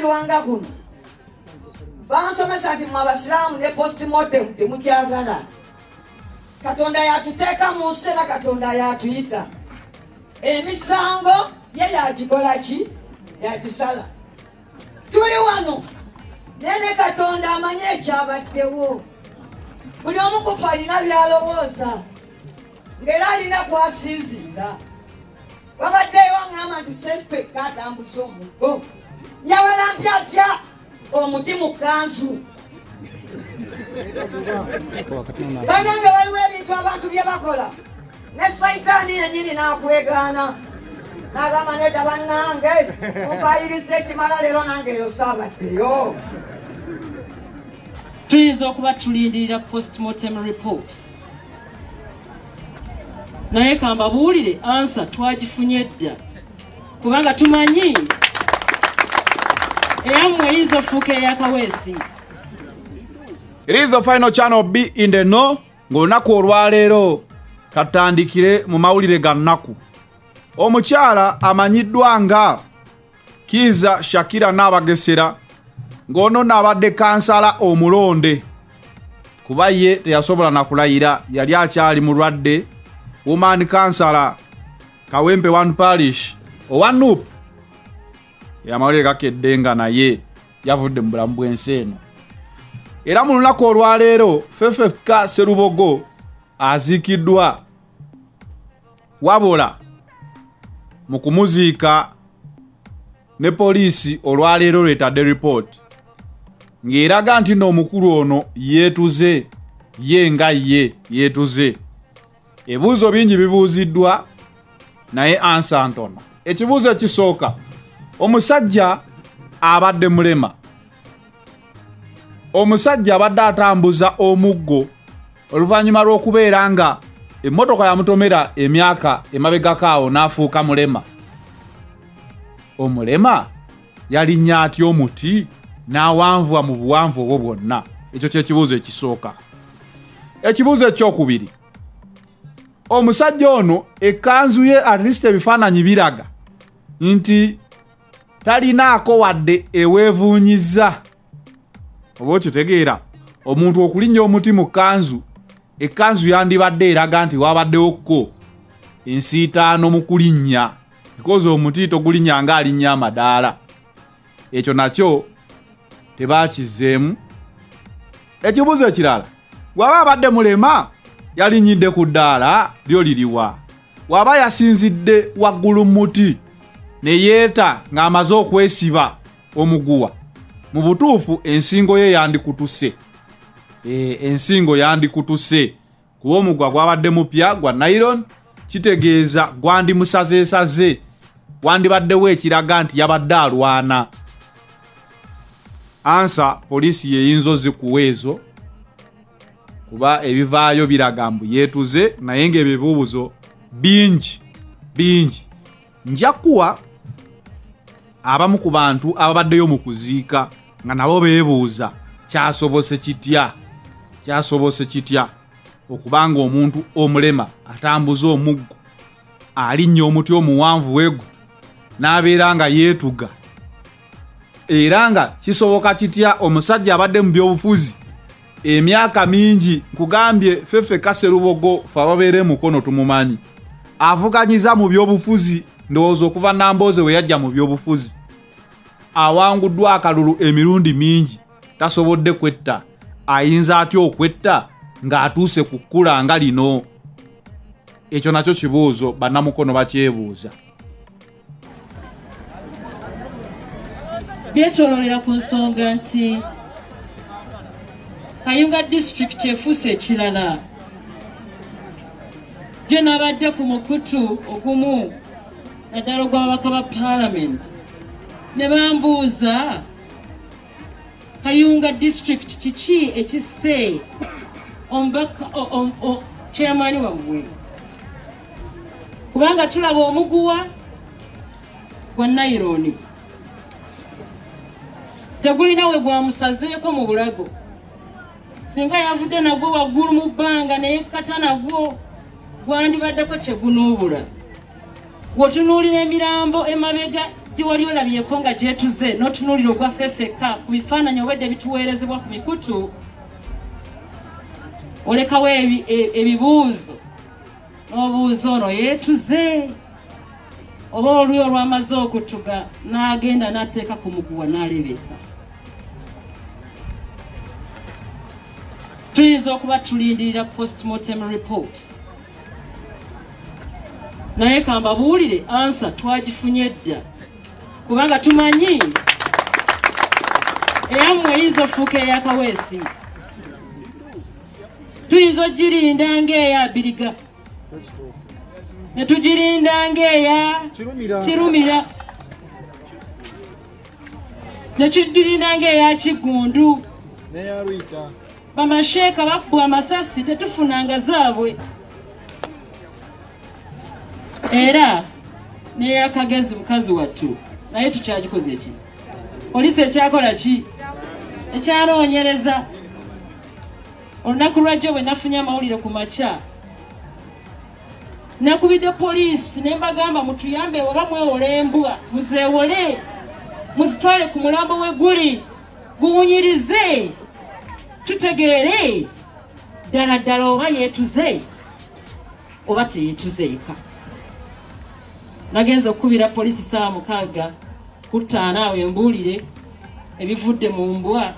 kulabirwanga kuno bansomesa nti mwe abasiraamu ne postmortem temugyagala katonda yatuteeka mu nsi era katonda yatuyita. Emisango ye yagikola ki? Yagisala. Tuli wano. Naye ne katonda amanye ekyabaddewo. Buli omu kufe alina byalowooza ng'era alina kwasinziira wabaddeyo aŋŋamba nti sespeka atambuza omugo yawalampya atya omuti mu kanzu banange waliwo ebintu abantu bye bakola. Ne saitaani yenyini n'akwegaana. N'agamba nedda bannange mukayiriza ekimala leero nange eyo saabaddeyo tuyinza okuba tulindirira postmortem report. Naye kambabuulire ansa twagifunye dda. Kubanga tumanyi eyammwe eyinza ofuuka eyakaweesi It is the final channel B in the no ng'olunaku olwaleero katandikire mu mawulire ga nnaku. Omukyala amanyiddwa nga kiiza shakira n'abagesera ng'ono n'abadde kansala omulonde. Kuba ye teyasobola na kulayira yali akyali mulwadde woman kansala kawempe one parish owa nup amawulire gakedde nga naye yavudde mu bulamu bw'ensi eno. Era mu lunaku olwaleero ffeffeka serubogo aziikiddwa. Wabula mu kumuziika ne poliisi olwaleero lwetadde ripooti ng'eraga nti n'omukulu ono yeetuze ye nga ye yeetuze. Ebibuuzo bingi bibuuziddwa naye ansa ntono ekibuuzo ekisooka omusajja abadde mulema. Omusajja abadde atambuza omuggo oluvannyuma lw'okubeera nga emmotoka yamutomera emyaka emabegako awo n'afuuka mulema. Omulema yalinnya atya omuti n'awanvuwa mu buwanvu obwo bwonna? Ekyo kyekibuuzo ekisooka. Ekibuuzo ekyokubiri. Omusajja ono ekkanzu ye atleast ebifaananyi biraga nti talinaako wadde eweevuunyiza. Oba okitegeera omuntu okulinnya omuti mu kkanzu ekkanzu yandibadde eraga nti wabaddewokko ensiitaano mu kulinnya bikozi omuti togulinnya nga alinnya amadaala. Ekyo nakyo tebakizzeemu. Ekibuuzo ekirala bw'aba abadde mulema yalinyidde ku ddaala lyo liriwa. Bw'aba yasinzidde waggulu mu muti ne yeeta ng'amaze okwesiba omuguwa. Mu butuufu ensingo ye yandikutuse e, ensingo yandikutuse kuba omugwa gwabadde mupya gwa nairon kitegeeza gwandimusazeesaze. Wandibaddewo ekiraga nti yabadde alwana. Ansa poliisi yeyinza ozikuwa ezo kuba ebivaayo biraga mbu yeetuze naye ng'ebibuuzo bingi bingi. Nja kuwa abamu ku bantu ababaddeyo mu kuziika nga nabo beebuuza kyasobose kitya? Kyasobose kitya? Okubanga omuntu omulema atambuza omuggo alinnya omuti omuwanvu weegu n'abeera nga yeetuga. Era nga kisoboka kitya omusajja abadde mu byobufuzi emyaka mingi nkugambye ffeffe kaserubogo fe ababeera emukono tumumanyi avuganyiza mu byobufuzi ndowooza okuva nambooze we yajja mu byobufuzi. Awanguddwa akalulu emirundi mingi tasobodde kwetta. Ayinza atya okwetta ng'atuuse ku kkula nga lino? Ekyo nakyo kibuuzo bannamukono bakyebuuza. Byetololera ku nsonga nti kayunga disitulikiti efuuse ekirala gye nabadde ku mukutu ogumu naddala ogw'ababaka ba paalamenti ne bambuuza kayunga disitulikiti kiki ekisse omubaka kyamaani wammwe? Kubanga tulaba omuguwa gwa naironi tegulina we gwamusazeeko mu bulago. Singa yavudde nagwo waggulu mu bbanga naye kata nagwo gwandibaddeko kyegunuubula wotunuulira emirambo emabega disitulikiti wali olabyeko nga gyetuze n'otunuulira ogwaffe ffekka ku bifaananyi obwedde bituweerezebwa ku mikutu olekawo e- ebibuuzo. N'obuuza ono yeetuze! Oba oli olwamaze okutuga n'agenda n'atteeka ku muguwa n'alebesa. Tuyinza okuba tulindirira postmortem report naye kambabuulire ansa twagifunye dda. Kubanga tumanyi eyammwe eyinza ofuuka eyakaweesi tuyinza ogirinda ng'eya abiriga. Ne tugirinda ng'eya kirumira. Ne tugirinda ng'eya kigundu. Bamasheeka bakubwa amasasi tetufunanga zaabwe era neyakagezi mukazi wattu naye tukyagikoze ki? Polisi ekyakola ki? Ekyanoonyereza olunaku lwajjo bwe nafunye amawulire ku makya nakubidde poliisi ne mbagamba mutuyambe oba mwewola embwa muzeewole muzitwale ku mulambo we guli guwunyirize tutegeere ddala ddala oba yeetuze oba teyeetuzeeka nagenza okukubira polisi saawa mukaaga kuttaana awo embuulire ebivudde mu mbwa.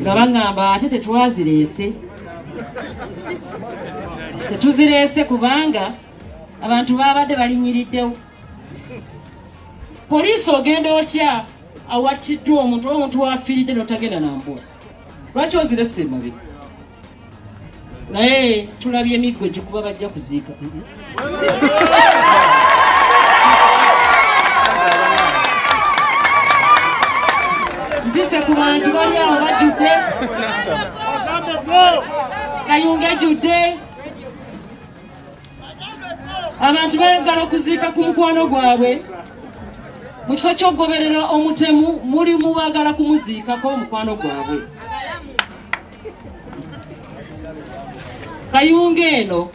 Nga baŋŋamba ate tetwazireese. Tetuzireese kubanga abantu babadde balinyiriddewo poliisi ogenda otya? Awatiddwa omuntu oba omuntu wafiiridde notagenda nambula lwaki ozirese emabega naye tulabye emiggo gikuba bajja kuziika. Mpise ku bantu bali awo bajjudde. Kayunga ejjudde abantu bayagala okuziika ku mukwano gwabwe. Mu kifo ky'okugoberera omutemu mulimu baagala kumuziikako omukwano gwabwe kayunga eno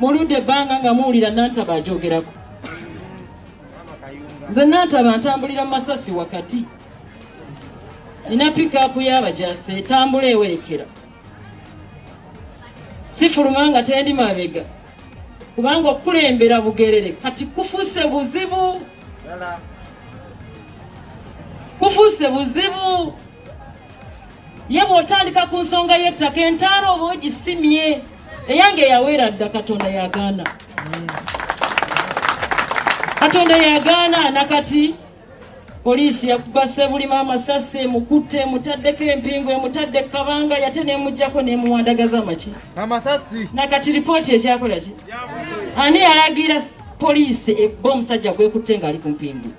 muludde ebbanga nga muwulira nantaba ajogerako. Nze nantaba ntambulira mu masasi wakati. Nina pikapu y'abajasi etambula ewerekera. Sifuluma nga tendi mabega kubanga okukulembera bugerere kati kufuuse buzibu. Kufuuse buzibu ye bw'otandika ku nsonga y'ettaka entaala oba ogisimye eyange yaweera dda katonda yagaana. Katonda yagaana nakati poliisi yakuba sebulima amasasi emukutte emutaddeko empingu emutadde kabanga yate nemugjako nemuwandagaza amaki. Amasasi nakati lipooti ekyakola ki? Ani yalagira poliisi ekuba omusajja gwekutte ng'ali ku mpingu?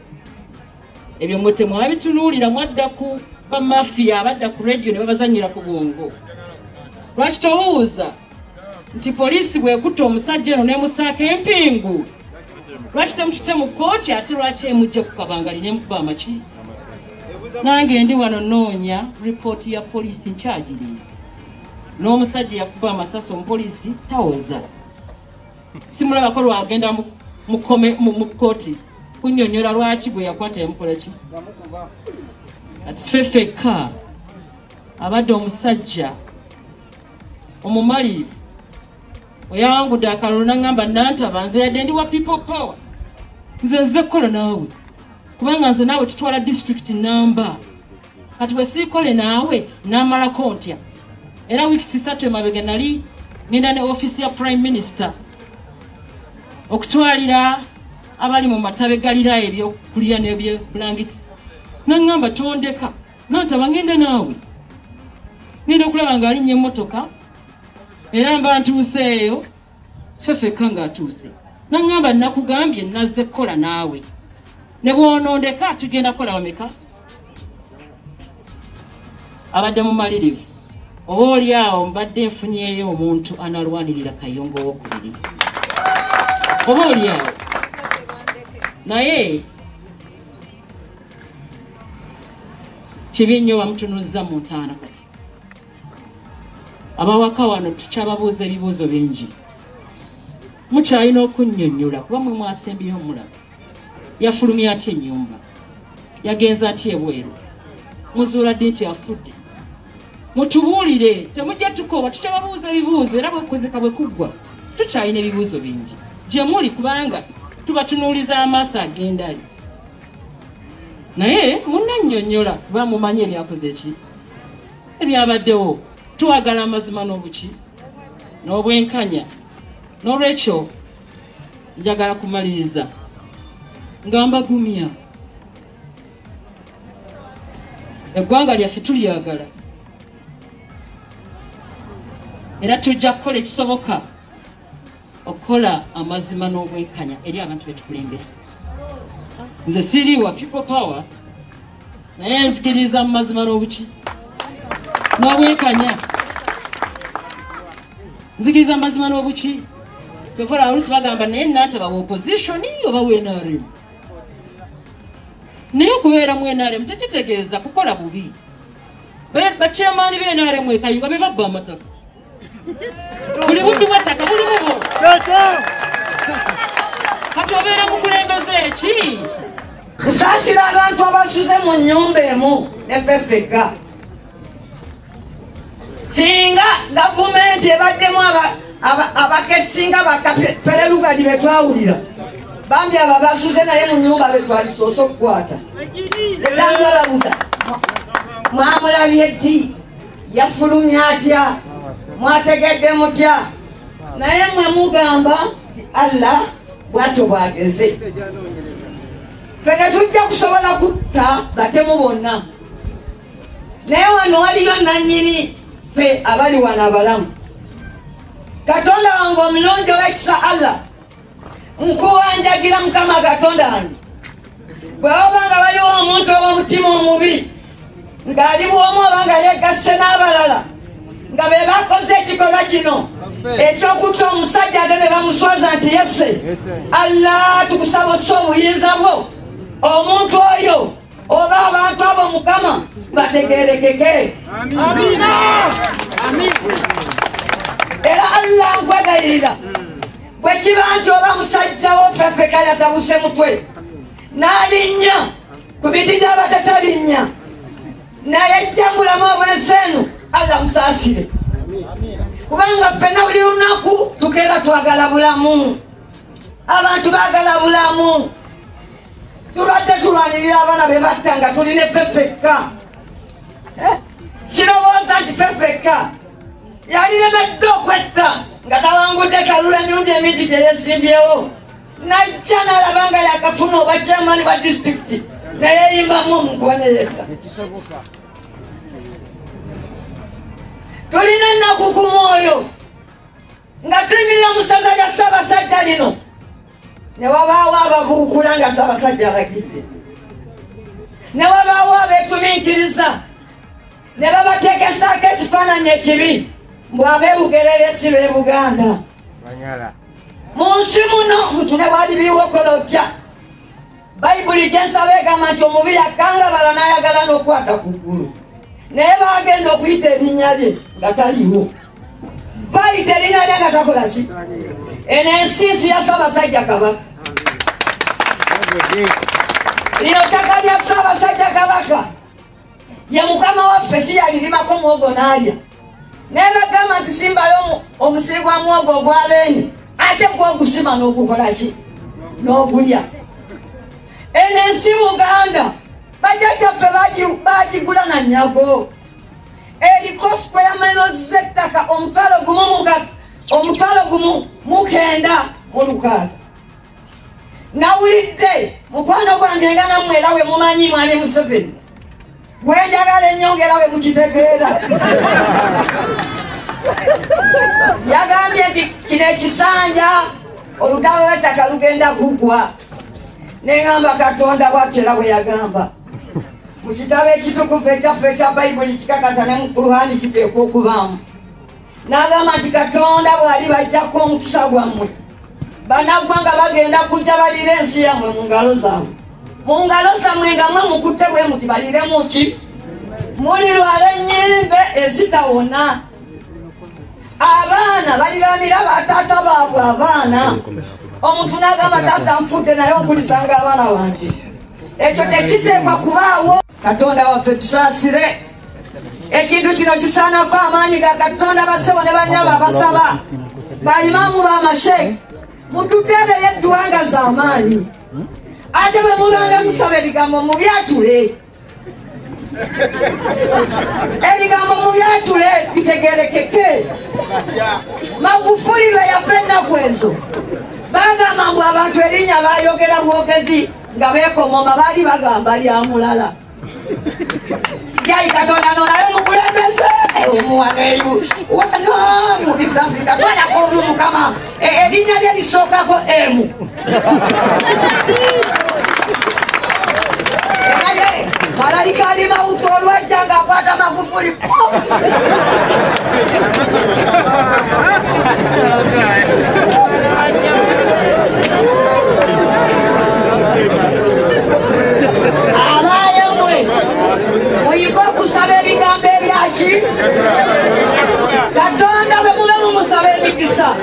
Ebyo mwe temwabitunuulira mwadda ku bamafiya abadda ku rediyo ne babazanyira ku bwongo. Lwaki tobuuza nti poliisi bwekutta omusajja eno nemusaako empingu. Lwaki temututte mu kooti ate lwaki emujja ku kabangali nemukuba amaki? Nange ndi wano noonya ripooti ya poliisi nkyagiriiza n'omusajja yakuba amasasi omupoliisi tawoza simulabako lwagenda mu- kooti kunyonyola lwaki bwe yakwata yamukola ki ati ffe ffekka abadde omusajja omumalirivu oyawangudde akalulu naŋŋamba nantaba nze yadde ndi wa people power. Nze nze kukola naawe kubanga nze naawe tutwala district namba kati bwe siikole naawe namalako ntya? Era wiiki satu emabega nali ngenda ne offisi ya prime minister okutwalira abali mu matabe galira ebyokulya nebyebulangiti naŋŋamba tondeka? Nantaba ngenda naawe. Ngenda okulaba nga alinnya emmotoka era mba ntuuseeyo. Fefeka ng'atuuse. Naŋŋamba nakugambye nazze kukola naawe? Ne bwonondeka tugenda kukola wameka abadde mumalirivu oba oli awo mbadde nfunyeeyo omuntu analwanirira kayongo owokubiri oba oli awo. Naye kibi nnyo bamutunuza mu ntaana kati. Abawaka wano tukyababuuza ebibuuzo bingi. Mukyalina okunnyonnyola kuba mwe mwasembyeyo omulaba yafulumya atya ennyumba? Yagenza atya ebweru? Muzuula ddi nti afudde? Mutubuulire temujja tukooba tukyababuuza ebibuuzo era bwekuzika bwe kuggwa tukyalina ebibuuzo bingi. Gye muli kubanga tubatunuuliza amaaso agendali naye munannyonnyola kuba mumanyi ebyakoze ki? Ebyabaddewo twagala amazima n'obuki n'obwenkanya n'olwekyo njagala kumaliriza. Nga mbagumya eggwanga lyaffe tulyagala. Era tujja kukola ekisoboka okukola amazima n'obwenkanya eri abantu betukulembera nze siriwa people power. Naye nzikiriza mu mazima n'obuki. N'obwenkanya nzikiriza mu mazima n'obuki. Kwekola olusi bagamba naye nataba wa oppositioni oba wenarem naye okubeera mu nrm tekitegeeza kukola bubi. Ba- bakyamaani b'nrm ekayunga be babba amataka. Buli buddu bwattaka bulimu bo. Kati obeera mukulembeze eki kusaasira abantu abasuze mu nyumba emu nefefeka singa gavumenti ebaddemu aba- aba- abakesinga bakapererugali betwawulira bambi abo basuze naye mu nyumba betwalisoose okukwata. Etangababuza mwamulabye ddi? Yafulumya atya? Mwategedde mutya? Naye mwe mugamba nti allah bwatyo bwageze ffe tetujja kusobola kutta batemu bonna. Naye wano waliyo nanyini ffe abali wano abalamu. Katonda wange omulungi owekisa allah nkuwanjagira mukama katonda wange. Bwe wabanga waliwo omuntu ow'omutima omubi ng'ali bwomu oba nga yegasse n'abalala nga be bakoze ekikolwa kino ekyokutta omusajja ate ne bamuswaza nti yesse allah tukusaba ossa obuyinza bwo omuntu oyo oba abantu abo mukama bategerekeke era allah nkwegayirira bwe kiba nti oba musajja wofefeka yatabuse mutwe n'alinnya ku miti gy'abadde talinnya naye jja mulamu obwensi eno allah musaasire. Kubanga ffenna buli lunaku tukeera twagala bulamu. Abantu baagala bulamu tulwadde tulwanirira abaana be batta nga tulina effeffekka. Eh? kirowooza nti feffekka yalilemedde okwetta nga tawangudde kalula emirundi emingi gye yesimbyewo najja nalaba nga yakafuna oba kyamani wa disitulikiti neyeyimbamu omuguwa neyetta tulina ennaku ku mwoyo nga tuyimirira mu ssaza lya ssaabasajja lino ne wabaawo ababuukula nga ssaabasajja alagidde ne wabaawo abeetuminkiriza ne babateekesaako ekifaananyi ekibi. Mbwabeebugereresi b'e buganda. Mu nsi muno muntu ne bwali biwokolotya bayibuli gyensaba egamba nti omubi yakkanga bala n'ayagala n'okwata ku ggulu. Naye bagenda okuyita erinnya lye nga taliiwo. Bayita erinnya lye nga takola ki eno ensiisi ya ssaabasajja kabaka lino ttaka lya ssaabasajja kabaka ye mukama waffe si yalirimako mwogo n'alya naye bagamba nti simbayo omu- omusiri gwa mwogo ogwabeene ate gwogusima n'ogukola ki? N'ogulya. Eno ensi buganda bajjajjaffe bagi- bagigula na nyago. Eriko square miles z'ettaka omutwalo gumu muka- omutwalo gumu mukenda mu lukaaga. Nawulidde mukwano gwange nga nammwe era we mumanyi mwami museveni gwenjagala enyongera we mukitegeera. Yagambye nti kino ekisanja olutalo lw'ettaka lugenda kugwa. Neŋamba katonda bwatera bwe yagamba mu kitabo ekitukuvu ekyaffe ekya bayibuli kikakasa ne mu ruhandi kiteekwa okubaamu n'agamba nti katonda bw'ali bajjako omukisa gwammwe bannaggwanga bagenda kujja balire ensi yammwe mu ngalo zaabwe. Mu ngalo zammwe nga mwe mukutte bwe muti baliremu ki? Mulirwala ennyimbe ezitawona. Abaana baliramira bataata baabwe abaana. Omuntu n'agamba taata nfudde naye onkulizanga abaana bange. Ekyo tekiteekwa kubaawo. Katonda waffe tusaasire ekintu kino kisaanako amaanyi ga katonda basebo ne banyama abasaba. Baimaamu bamashek mututeereyo eddwanga z'amaanyi ate bwe mubanga musaba ebigambo mubyatule ebigambo mubyatule bitegerekeke magufuli lwe yafa ennaku ezo bagamba mbu abantu erinnya bayogera bwogezi nga bekomoma baali bagamba lya mulala jayi katonda nonaye mukulembeze omuwaneyu wano mu east africa twalako omu mukama E- erinnya lye lisookako emu? Era ye malayika ali mawutu olwajja ngaakwata magufuli ebyaki katonda bwe mube mumusaba emikisa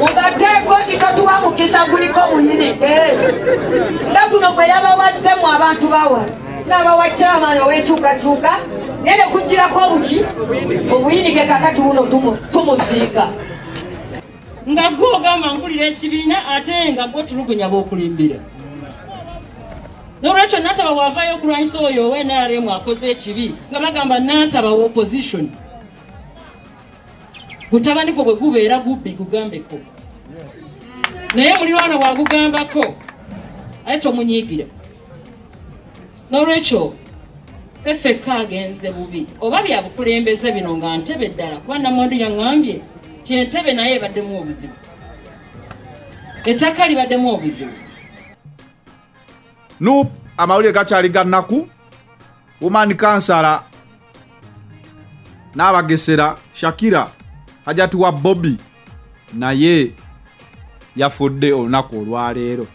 mugateeko nti totuwa mukisa guliko buyinike nga guno gwe yabawaddemu abantu bawa. Nabawa kyamaani ow'enkyukakyuka naye ne kugirako obuki obuyinike kakati buno tumu- tumusiika nga gwe ogamba nkulira ekibiina ate nga gwe tulugunya b'okulimbira nolwekyo nataba bwavayo okulwanyisa oyo owe nrm akoze ekibi nga bagamba nataba wa opposition. Gutabani gwe bwe gubeera gubbi gugambeko. Naye mulirwana bwagugambako aye tomunyiigira. Nolwekyo feffekka agenze bubi. Oba bya bukulembeze bino nga ntebe ddala kuba namwandu yaŋŋambye ti entebe naye ebaddemu obuzibu. Ettaka libaddemu obuzibu nup amawulire gakyali ga nnaku. Woman kansala n'abagesera shakira hajati wa bobi naye yafudde olunaku olwaleero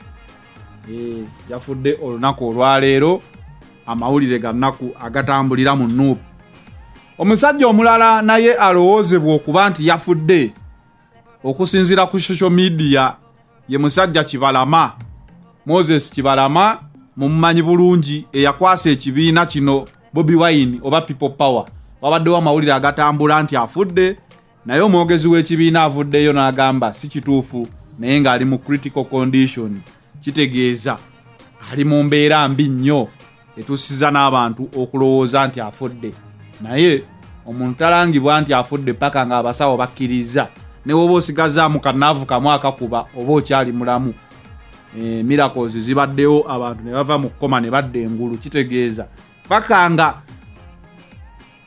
Eh, yafudde olunaku olwaleero amawulire ga nnaku agatambulira mu nup omusajja omulala naye alowoozebwa okuba nti yafudde okusinziira ku social media ye musajja kibalama moses kibalama mumumanyi bulungi eyakwasa ekibiina kino bobi wine oba people power. Wabaddewo amawulire agatambula nti afudde naye omwogezi w'ekibiina avuddeyo n'agamba si kituufu naye ng'ali mu critical condition. Kitegeeza ali mu mbeera mbi nnyo etusiza n'abantu okulowooza nti afudde. Naye omuntu talangibwa nti afudde paka ng'abasawo bakkiriza ne woba osigazaamu kanaavu kamu akakuba oba okyali mulamu miracles zibaddewo abantu ne bava mu kkoma ne badda engulu kitegeeza. Paka nga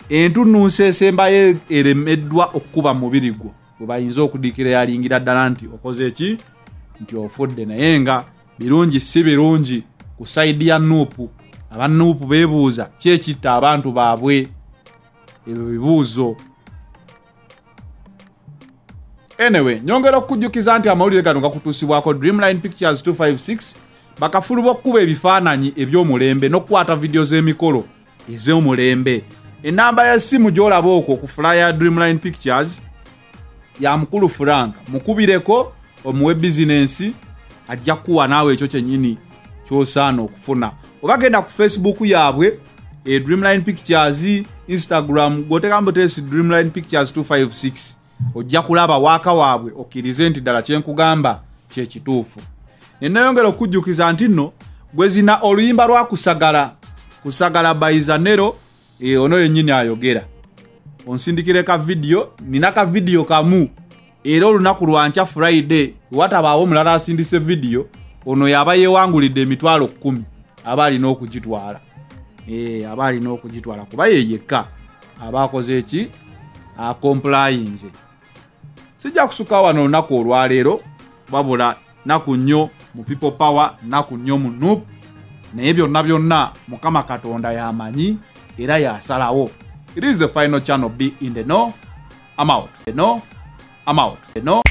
entunnunsi esembayo eremeddwa okukuba mu mubiri gwo. Bwe bayinza okudiikira yalingira ddala nti okoze eki nti ofudde naye nga birungi si birungi ku sayidi ya nuupu. Abanuupu beebuuza ki ekitta abantu baabwe? Ebyo bibuuzo anyway nyongera okukujjukiza nti amawulire gano gakutuusibwako dreamline pictures 256 bakafulu b'okkuba ebifaananyi eby'omulembe n'okukwata vidiyo z'emikolo ez'omulembe. Enamba y'essimu gy'olaba okwo ku ya dreamline pictures ya mukulu frank mukubireko omuwe bizinensi ajja kuwa naawe ekyo kyennyini ky'osaana okufuna. Oba genda ku facebook yaabwe e dreamline pictures instagram gotekambutesi dreamline pictures 256 ojja kulaba waaka waabwe okkirize nti ddala kyenkugamba kyekituufu nenayongera okujjukiza nti nno gwe zina oluyimba lwa kusagala kusagala baizanero e, ono yennyini ayogera. Onsindikire ka vidiyo nina ka vidiyo kamu. Era olunaku lwankya friday watabaawo omulala asindise vidiyo ono yaba yeewangulidde emitwalo kkumi. Aba alina okugitwala. E, aba alina okugitwala kuba ye yekka. Aba akoze eki akomplayinze sijja kusukka wano olunaku olwaleero wabula naku nnyo mu people power naku nnyo mu nup naye byonna byonna mukama katonda yamanyi era yasalawo. It is the final channel b in the no i'm out. The no i'm out. The no